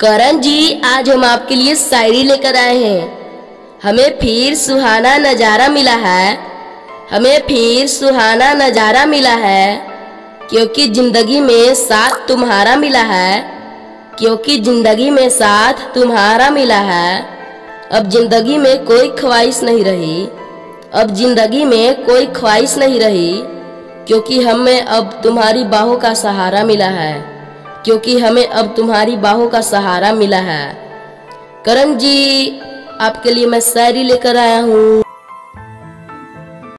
करण जी, आज हम आपके लिए शायरी लेकर आए हैं। हमें फिर सुहाना नज़ारा मिला है। हमें फिर सुहाना नज़ारा मिला है, क्योंकि ज़िंदगी में साथ तुम्हारा मिला है। क्योंकि ज़िंदगी में साथ तुम्हारा मिला है। अब ज़िंदगी में कोई ख्वाहिश नहीं रही। अब ज़िंदगी में कोई ख्वाहिश नहीं रही, क्योंकि हमें अब तुम्हारी बाहों का सहारा मिला है। क्योंकि हमें अब तुम्हारी बाहों का सहारा मिला है। करण जी आपके लिए मैं शायरी लेकर आया हूँ।